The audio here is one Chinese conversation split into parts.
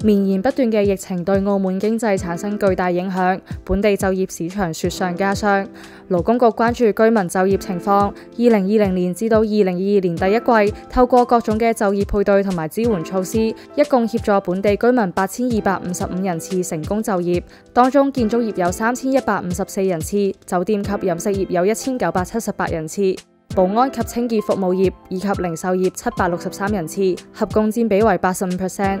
綿延不斷嘅疫情對澳門經濟產生巨大影響，本地就業市場雪上加霜。勞工局關注居民就業情況，二零二零年至到二零二二年第一季，透過各種嘅就業配對同埋支援措施，一共協助本地居民八千二百五十五人次成功就業，當中建築業有三千一百五十四人次，酒店及飲食業有一千九百七十八人次。保安及清潔服務業以及零售業七百六十三人次，合共佔比為八十五 percent。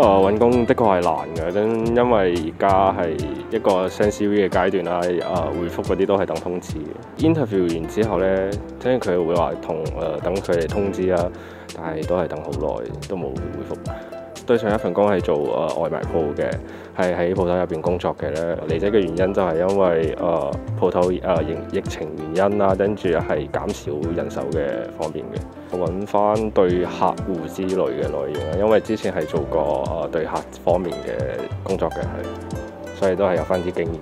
誒揾工的確係難嘅，因為而家係一個 send CV 嘅階段啦，誒、回覆嗰啲都係等通知嘅。Interview 完之後咧，聽佢會話同誒等佢哋通知啦，但係都係等好耐都冇回覆。對上一份工係做誒、外賣鋪嘅，係喺鋪頭入邊工作嘅咧。離職嘅原因就係因為誒鋪、頭誒疫、疫情原因啦，跟住係減少人手嘅方面嘅。揾翻對客戶之類嘅內容啊，因為之前係做過誒、呃、對客方面嘅工作嘅，係所以都係有翻啲經驗。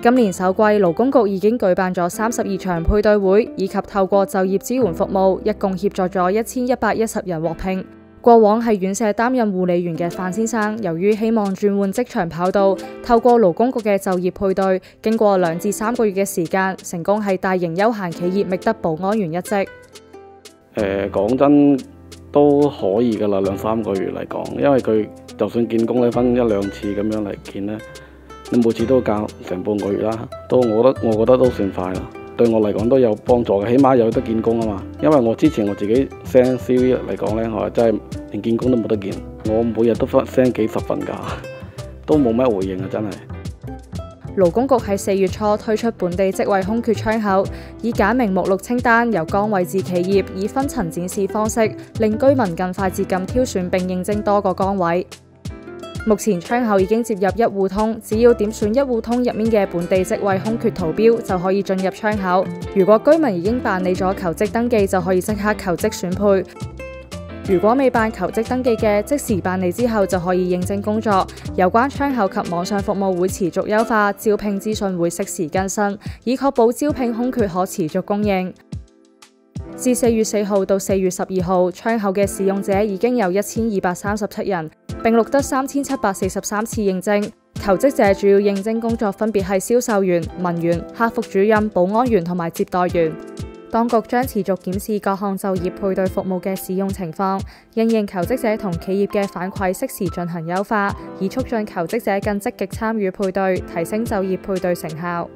今年首季勞工局已經舉辦咗三十二場配對會，以及透過就業支援服務，一共協助咗一千一百一十人獲聘。過往係院舍擔任護理員嘅范先生，由於希望轉換職場跑道，透過勞工局嘅就業配對，經過兩至三個月嘅時間，成功喺大型休閒企業覓得保安員一職。誒、呃，講真都可以噶啦，兩三個月嚟講，因為佢就算見工咧，分一兩次咁樣嚟見咧，你每次都教成半個月啦，都我覺得我觉得都算快啦。對我嚟講都有幫助嘅，起碼有得見工啊嘛。因為我之前我自己 send CV 嚟講呢，我真係連見工都冇得見。我每日都 send 幾十份㗎，都冇咩回應啊！真係。勞工局喺四月初推出本地職位空缺窗口，以簡明目錄清單，由崗位至企業，以分層展示方式，令居民更快捷咁挑選並應徵多個崗位。目前窗口已經接入一戶通，只要點選一戶通入面嘅本地職位空缺圖標，就可以進入窗口。如果居民已經辦理咗求職登記，就可以即刻求職選配；如果未辦求職登記嘅，即時辦理之後就可以應徵工作。有關窗口及網上服務會持續優化，招聘資訊會適時更新，以確保招聘空缺可持續供應。自四月四號到四月十二號，窗口嘅使用者已經有一千二百三十七人。並錄得三千七百四十三次應徵，求職者主要應徵工作分別係銷售員、文員、客服主任、保安員同埋接待員。當局將持續檢視各項就業配對服務嘅使用情況，因應求職者同企業嘅反饋，適時進行優化，以促進求職者更積極參與配對，提升就業配對成效。